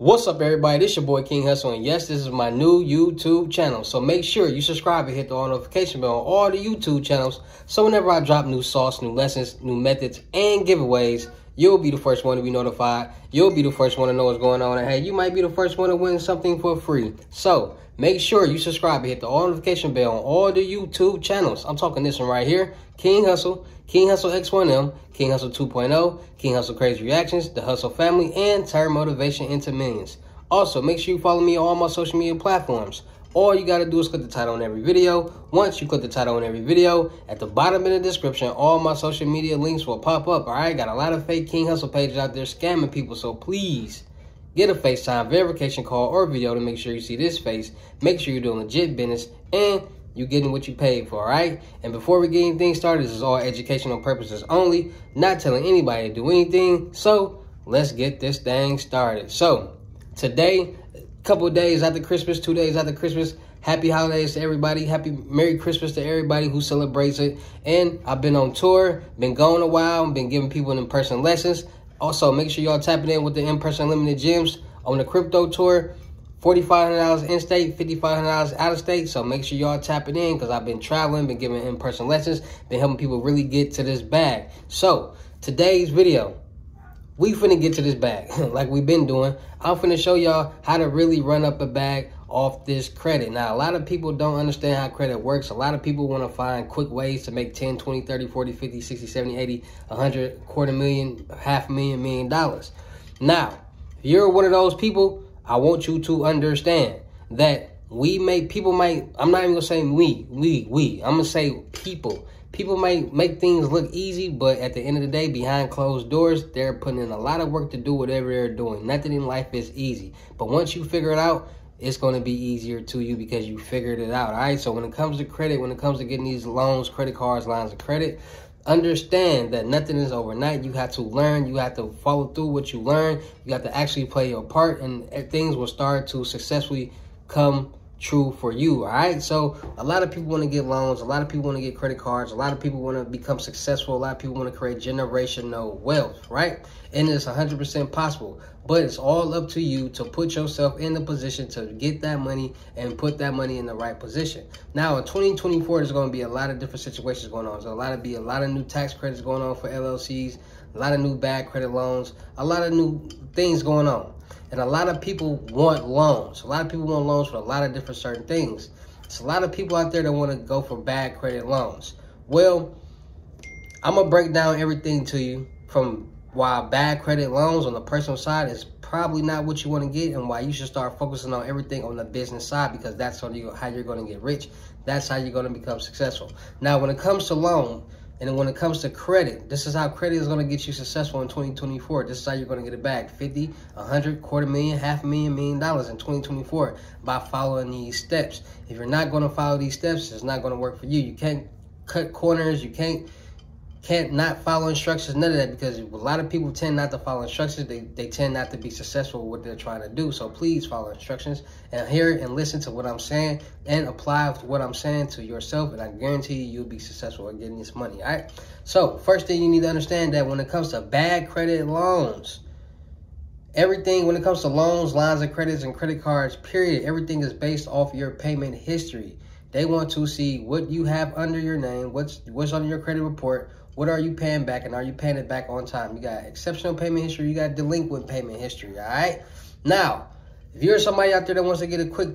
What's up, everybody? This is your boy King Hussle, and yes, this is my new YouTube channel. So make sure you subscribe and hit the notification bell on all the YouTube channels. So whenever I drop new sauce, new lessons, new methods, and giveaways, you'll be the first one to be notified. You'll be the first one to know what's going on. And hey, you might be the first one to win something for free. So make sure you subscribe and hit the all notification bell on all the YouTube channels. I'm talking this one right here, King Hussle, King Hussle X1M, King Hussle 2.0, King Hussle Crazy Reactions, The Hustle Family, and Turn Motivation into Millions. Also, make sure you follow me on all my social media platforms. All you got to do is click the title on every video. Once you click the title on every video, at the bottom in the description, all my social media links will pop up. All right, got a lot of fake King Hussle pages out there scamming people, so please get a FaceTime verification call or video to make sure you see this face. Make sure you're doing legit business and you're getting what you paid for, all right? And before we get anything started, this is all educational purposes only, not telling anybody to do anything. So let's get this thing started. So today, a couple days after Christmas, two days after Christmas, happy holidays to everybody. Happy Merry Christmas to everybody who celebrates it. And I've been on tour, been going a while, been giving people in-person lessons. Also, make sure y'all tapping in with the in-person limited gems on the crypto tour. $4,500 in-state, $5,500 out-of-state. So make sure y'all tapping in because I've been traveling, been giving in-person lessons, been helping people really get to this bag. So today's video, we finna get to this bag like we've been doing. I'm finna show y'all how to really run up a bag off this credit. Now, a lot of people don't understand how credit works. A lot of people want to find quick ways to make 10, 20, 30, 40, 50, 60, 70, 80, 100, quarter million, half million, million dollars. Now, if you're one of those people, I want you to understand that we make people might I'm not even gonna say we, we, we. I'm gonna say people. People might make things look easy, but at the end of the day, behind closed doors, they're putting in a lot of work to do whatever they're doing. Nothing in life is easy. But once you figure it out, it's going to be easier to you because you figured it out. All right. So when it comes to credit, when it comes to getting these loans, credit cards, lines of credit, understand that nothing is overnight. You have to learn. You have to follow through what you learn. You have to actually play your part, and eh, things will start to successfully come true for you. All right. So a lot of people want to get loans. A lot of people want to get credit cards. A lot of people want to become successful. A lot of people want to create generational wealth. Right. And it's 100% possible. But it's all up to you to put yourself in the position to get that money and put that money in the right position. Now, in 2024, there's going to be a lot of different situations going on. There's a lot of be a lot of new tax credits going on for LLCs, a lot of new bad credit loans, a lot of new things going on. And a lot of people want loans. A lot of people want loans for a lot of different certain things. It's a lot of people out there that want to go for bad credit loans. Well, I'm going to break down everything to you from why bad credit loans on the personal side is probably not what you want to get and why you should start focusing on everything on the business side because that's how, you, how you're going to get rich. That's how you're going to become successful. Now, when it comes to loan, and when it comes to credit, this is how credit is going to get you successful in 2024. This is how you're going to get it back 50, 100, quarter million, half a million, million dollars in 2024 by following these steps. If you're not going to follow these steps, it's not going to work for you. You can't cut corners. You can't can't not follow instructions, none of that, because a lot of people tend not to follow instructions. They, they tend not to be successful with what they're trying to do. So please follow instructions and hear and listen to what I'm saying and apply what I'm saying to yourself. And I guarantee you, you'll be successful at getting this money. All right. So first thing you need to understand that when it comes to bad credit loans, everything when it comes to loans, lines of credits, and credit cards, period, everything is based off your payment history. They want to see what you have under your name, what's what's on your credit report, what are you paying back, and are you paying it back on time? You got exceptional payment history, you got delinquent payment history, all right? Now, if you're somebody out there that wants to get a quick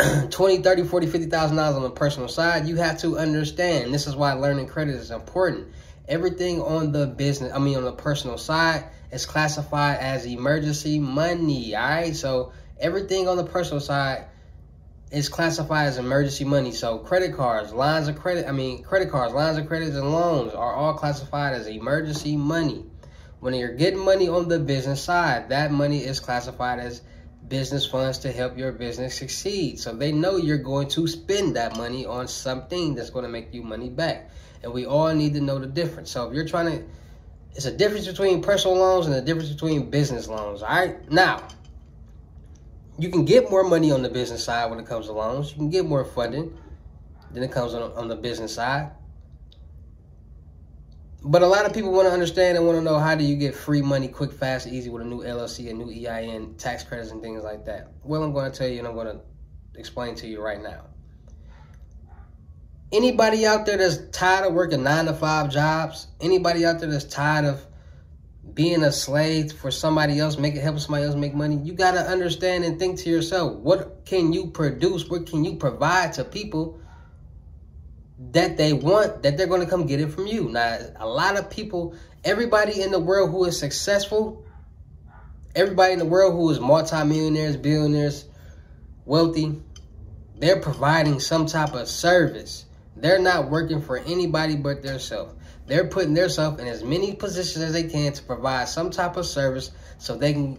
20, 30, 40, 50,000 dollars on the personal side, you have to understand. This is why learning credit is important. Everything on the business, I mean on the personal side, is classified as emergency money. All right. So everything on the personal side is classified as emergency money. So credit cards, lines of credit, I mean credit cards, lines of credit and loans are all classified as emergency money. When you're getting money on the business side, that money is classified as business funds to help your business succeed. So they know you're going to spend that money on something that's going to make you money back. And we all need to know the difference. So if you're trying to, it's a difference between personal loans and a difference between business loans. All right. Now, you can get more money on the business side when it comes to loans. You can get more funding than it comes on, on the business side. But a lot of people want to understand and want to know how do you get free money quick, fast, easy with a new LLC, a new EIN, tax credits, and things like that. Well, I'm going to tell you and I'm going to explain to you right now. Anybody out there that's tired of working nine to five jobs, anybody out there that's tired of being a slave for somebody else, making helping somebody else make money, you gotta understand and think to yourself, what can you produce? What can you provide to people that they want that they're gonna come get it from you? Now, a lot of people, everybody in the world who is successful, everybody in the world who is multimillionaires, billionaires, wealthy, they're providing some type of service. They're not working for anybody but themselves. They're putting themselves in as many positions as they can to provide some type of service so they can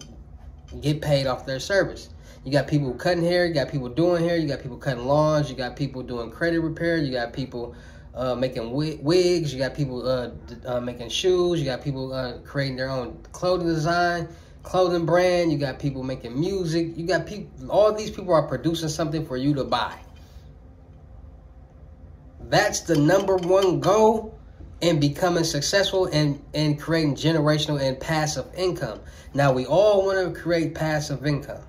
get paid off their service. You got people cutting hair, you got people doing hair, you got people cutting lawns, you got people doing credit repair, you got people uh, making wigs, you got people uh, uh, making shoes, you got people uh, creating their own clothing design, clothing brand, you got people making music, you got people, all these people are producing something for you to buy. That's the number one goal in becoming successful and, and creating generational and passive income. Now, we all want to create passive income.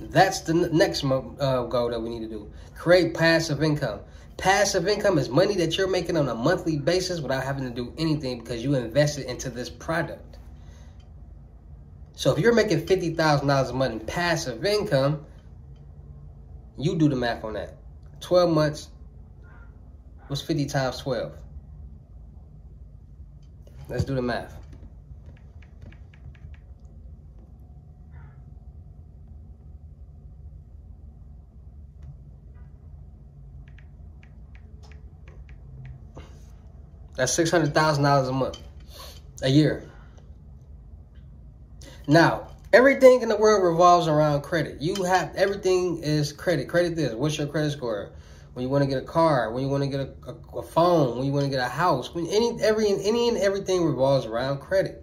That's the next uh, goal that we need to do. Create passive income. Passive income is money that you're making on a monthly basis without having to do anything because you invested into this product. So if you're making $50,000 a month in passive income, you do the math on that. 12 months, was 50 times 12? Let's do the math. That's $600,000 a month, a year. Now, everything in the world revolves around credit. You have, everything is credit. Credit this. What's your credit score? When you want to get a car, when you want to get a, a, a, phone, when you want to get a house, when any every any and everything revolves around credit.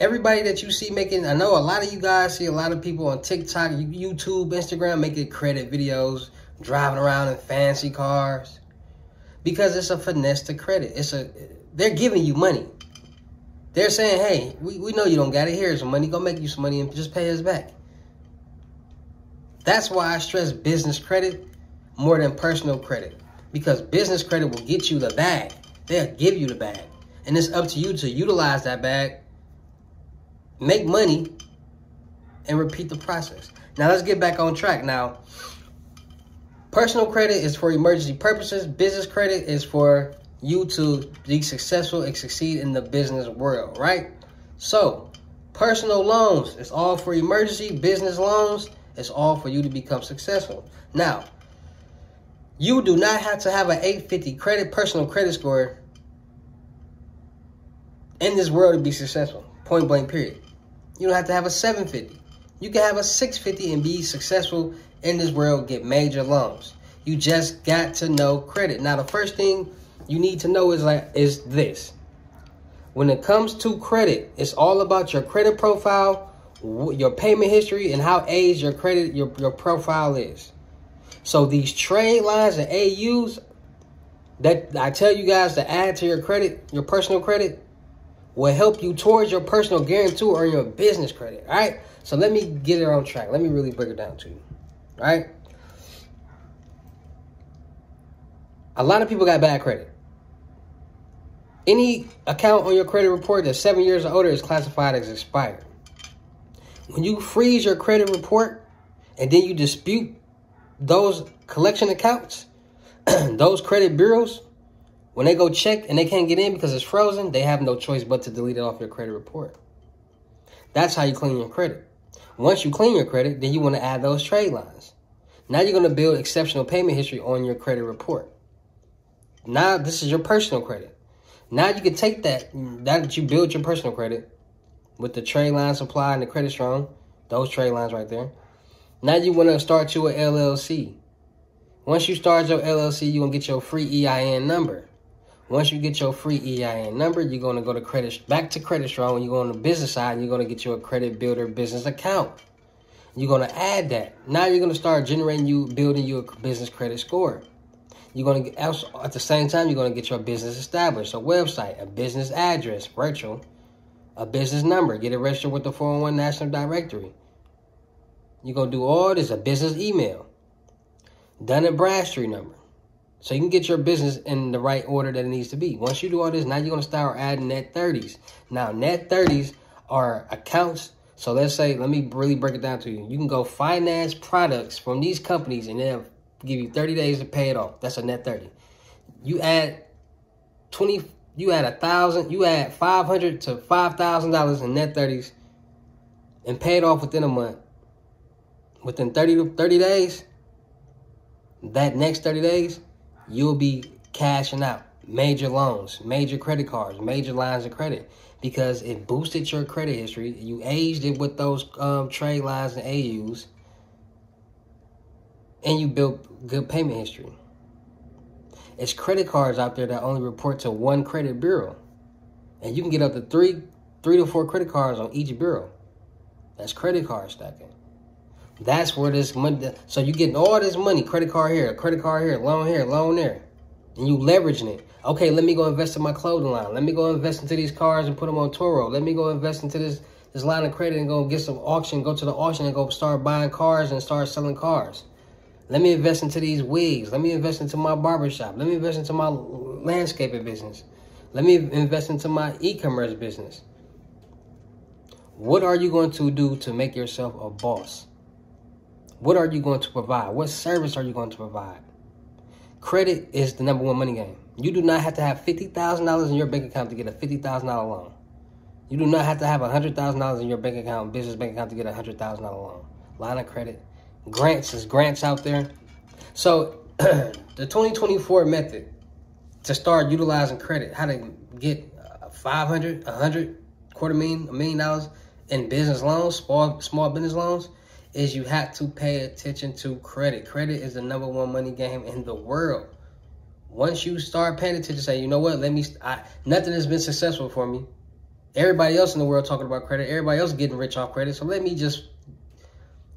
Everybody that you see making, I know a lot of you guys see a lot of people on TikTok, YouTube, Instagram making credit videos, driving around in fancy cars, because it's a finesse to credit. It's a they're giving you money. They're saying, hey, we, we know you don't got it. Here's some money. Go make you some money and just pay us back. That's why I stress business credit more than personal credit because business credit will get you the bag. They'll give you the bag. And it's up to you to utilize that bag, make money, and repeat the process. Now let's get back on track. Now, personal credit is for emergency purposes. Business credit is for you to be successful and succeed in the business world, right? So, personal loans it's all for emergency. Business loans it's all for you to become successful. Now, you do not have to have an 850 credit personal credit score in this world to be successful. Point blank period. You don't have to have a 750. You can have a 650 and be successful in this world, get major loans. You just got to know credit. Now the first thing you need to know is like is this. When it comes to credit, it's all about your credit profile, your payment history, and how aged your credit your, your profile is. So these trade lines and AUs that I tell you guys to add to your credit, your personal credit, will help you towards your personal guarantee or your business credit. All right. So let me get it on track. Let me really break it down to you. All right. A lot of people got bad credit. Any account on your credit report that's seven years or older is classified as expired. When you freeze your credit report and then you dispute those collection accounts, those credit bureaus, when they go check and they can't get in because it's frozen, they have no choice but to delete it off your credit report. That's how you clean your credit. Once you clean your credit, then you want to add those trade lines. Now you're going to build exceptional payment history on your credit report. Now this is your personal credit. Now you can take that, now that you build your personal credit with the trade line supply and the credit strong, those trade lines right there. Now you want to start your LLC. Once you start your LLC, you're going to get your free EIN number. Once you get your free EIN number, you're going to go to credit back to Credit Strong. You go on the business side, you're going to get your credit builder business account. You're going to add that. Now you're going to start generating you, building your business credit score. You're gonna get also at the same time you're gonna get your business established, a website, a business address, virtual, a business number, get it registered with the 401 National Directory. You're gonna do all this, a business email, Dun and Bradstreet number. So you can get your business in the right order that it needs to be. Once you do all this, now you're gonna start adding net 30s. Now net 30s are accounts. So let's say, let me really break it down to you. You can go finance products from these companies and they'll give you 30 days to pay it off. That's a net 30. You add 20, you add a thousand, you add 500 to $5,000 in net 30s and pay it off within a month. Within 30 30 days, that next 30 days, you'll be cashing out major loans, major credit cards, major lines of credit because it boosted your credit history. You aged it with those um, trade lines and AUs, and you built good payment history. It's credit cards out there that only report to one credit bureau, and you can get up to three, three to four credit cards on each bureau. That's credit card stacking. That's where this money. So you getting all this money, credit card here, credit card here, loan here, loan there, and you leveraging it. Okay, let me go invest in my clothing line. Let me go invest into these cars and put them on Turo. Let me go invest into this this line of credit and go get some auction. Go to the auction and go start buying cars and start selling cars. Let me invest into these wigs. Let me invest into my barbershop. Let me invest into my landscaping business. Let me invest into my e-commerce business. What are you going to do to make yourself a boss? What are you going to provide? What service are you going to provide? Credit is the number one money game. You do not have to have $50,000 in your bank account to get a $50,000 loan. You do not have to have $100,000 in your bank account, business bank account to get a $100,000 loan. Line of credit. Grants is grants out there. So the 2024 method to start utilizing credit, how to get 500, 100, quarter million, a million dollars in business loans, small, small business loans, is you have to pay attention to credit. Credit is the number one money game in the world. Once you start paying attention, say, you know what, let me, I, nothing has been successful for me. Everybody else in the world talking about credit. Everybody else getting rich off credit. So let me just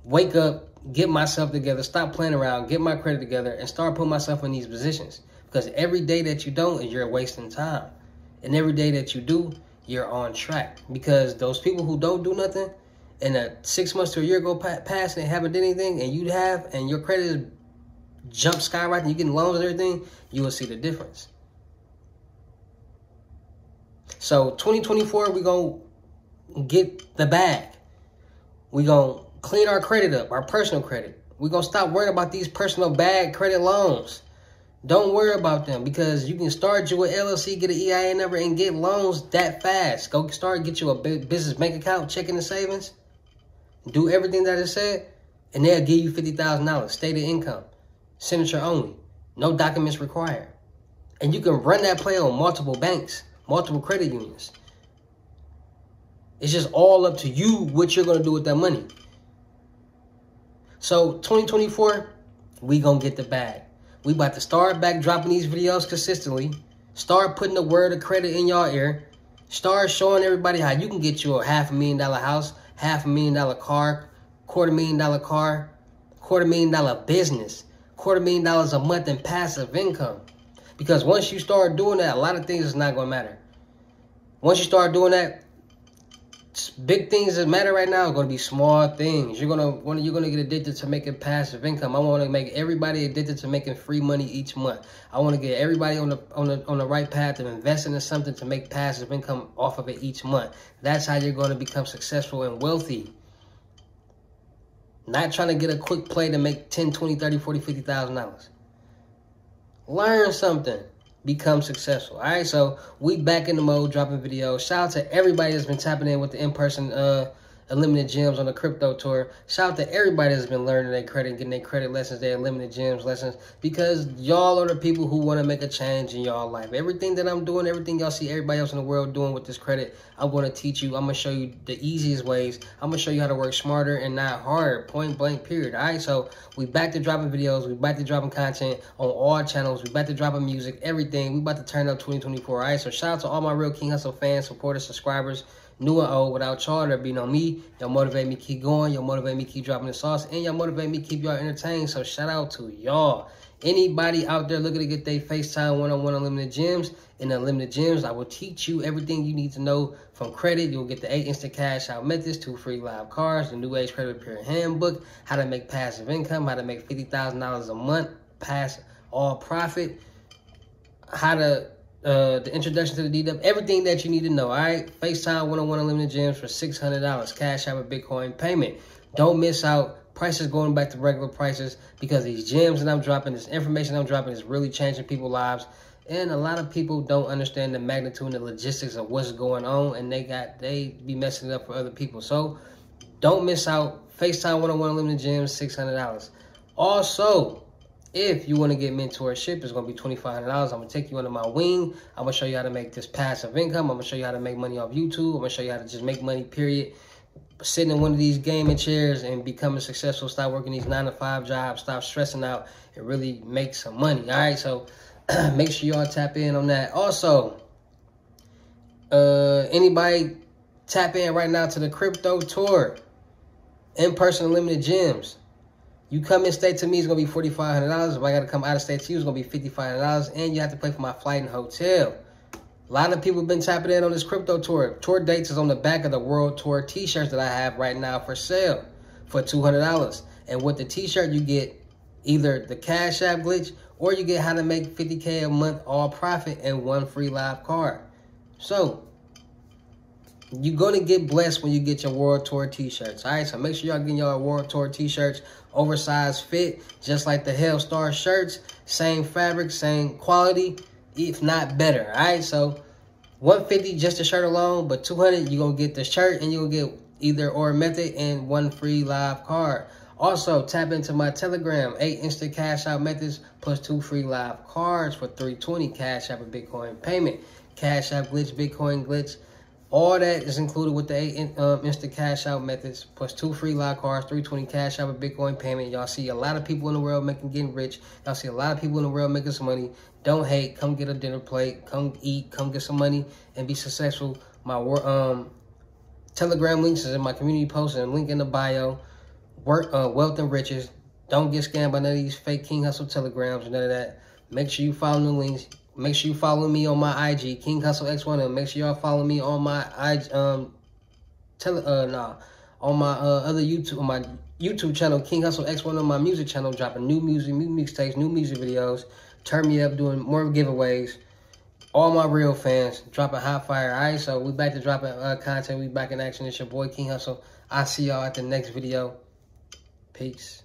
wake up, get myself together, stop playing around, get my credit together, and start putting myself in these positions. Because every day that you don't you're wasting time. And every day that you do, you're on track. Because those people who don't do nothing, and a six months to a year go past and haven't done anything, and you have, and your credit is jump skyrocketing, you're getting loans and everything, you will see the difference. So 2024, we're going to get the bag. We're going to clean our credit up, our personal credit. We're going to stop worrying about these personal bad credit loans. Don't worry about them because you can start you LLC, get an EIN number, and get loans that fast. Go start, get you a business bank account, checking the savings. Do everything that is said, and they'll give you $50,000, stated income, signature only, no documents required. And you can run that play on multiple banks, multiple credit unions. It's just all up to you what you're going to do with that money. So 2024, we going to get the bag. We about to start back dropping these videos consistently. Start putting the word of credit in y'all ear. Start showing everybody how you can get you a half a million dollar house, half a million dollar car, quarter million dollar car, quarter million dollar business, quarter million dollars a month in passive income. Because once you start doing that, a lot of things is not going to matter. Once you start doing that, big things that matter right now are going to be small things. You're going to you're going to get addicted to making passive income. I want to make everybody addicted to making free money each month. I want to get everybody on the on the on the right path of investing in something to make passive income off of it each month. That's how you're going to become successful and wealthy. Not trying to get a quick play to make 10, 20, 30, 40, 50,000 dollars. Learn something become successful. All right, so we back in the mode, dropping videos. Shout out to everybody that's been tapping in with the in-person uh, Unlimited Gems on the crypto tour. Shout out to everybody that's been learning their credit, getting their credit lessons, their Unlimited Gems lessons, because y'all are the people who want to make a change in y'all life. Everything that I'm doing, everything y'all see everybody else in the world doing with this credit, I'm going to teach you. I'm going to show you the easiest ways. I'm going to show you how to work smarter and not harder, point blank, period. All right, so we back to dropping videos. We back to dropping content on all channels. We back to dropping music, everything. We about to turn up 2024. All right, so shout out to all my Real King Hussle fans, supporters, subscribers new and old. Without y'all, there be no me. Y'all motivate me keep going. Y'all motivate me keep dropping the sauce. And y'all motivate me keep y'all entertained. So shout out to y'all. Anybody out there looking to get their FaceTime one-on-one unlimited gems in unlimited gems, I will teach you everything you need to know from credit. You'll get the eight instant cash out methods, two free live cards, the new age credit repair handbook, how to make passive income, how to make $50,000 a month, pass all profit, how to uh, the introduction to the DW, everything that you need to know. All right, FaceTime one-on-one unlimited gems for six hundred dollars. Cash out a Bitcoin payment. Don't miss out. Prices going back to regular prices because these gems that I'm dropping, this information I'm dropping is really changing people's lives. And a lot of people don't understand the magnitude and the logistics of what's going on, and they got they be messing it up for other people. So don't miss out. FaceTime one-on-one unlimited gems, six hundred dollars. Also, if you want to get mentorship, it's going to be $2,500. I'm going to take you under my wing. I'm going to show you how to make this passive income. I'm going to show you how to make money off YouTube. I'm going to show you how to just make money, period. Sitting in one of these gaming chairs and becoming successful. Stop working these nine to five jobs. Stop stressing out and really make some money. All right, so make sure y'all tap in on that. Also, uh, anybody tap in right now to the crypto tour in-person limited gems you come in state to me, it's gonna be forty five hundred dollars. If I gotta come out of state to you, it's gonna be fifty five hundred dollars, and you have to pay for my flight and hotel. A lot of people have been tapping in on this crypto tour. Tour dates is on the back of the World Tour T-shirts that I have right now for sale for two hundred dollars. And with the T-shirt, you get either the Cash App glitch or you get how to make fifty k a month all profit and one free live card. So you're gonna get blessed when you get your World Tour t-shirts. All right, so make sure y'all getting y'all World Tour t-shirts, oversized fit, just like the Hellstar shirts, same fabric, same quality, if not better. All right, so 150 just the shirt alone, but 200 you're gonna get the shirt and you'll get either or method and one free live card. Also, tap into my Telegram, eight instant cash out methods plus two free live cards for 320 cash out a Bitcoin payment. Cash out glitch, Bitcoin glitch. All that is included with the eight um, instant cash out methods, plus two free live cards, 320 cash out with Bitcoin payment. Y'all see a lot of people in the world making getting rich. Y'all see a lot of people in the world making some money. Don't hate. Come get a dinner plate. Come eat. Come get some money and be successful. My um Telegram links is in my community post and link in the bio. Work uh, wealth and riches. Don't get scammed by none of these fake King Hussle telegrams and none of that. Make sure you follow the links. Make sure you follow me on my IG, King Hussle X1, and make sure y'all follow me on my I um tele uh nah on my uh other YouTube on my YouTube channel, King Hussle X1 on my music channel, dropping new music, new mixtapes, new music videos. Turn me up, doing more giveaways. All my real fans dropping hot fire. All right, so we back to dropping uh, content. We back in action. It's your boy King Hussle. I'll see y'all at the next video. Peace.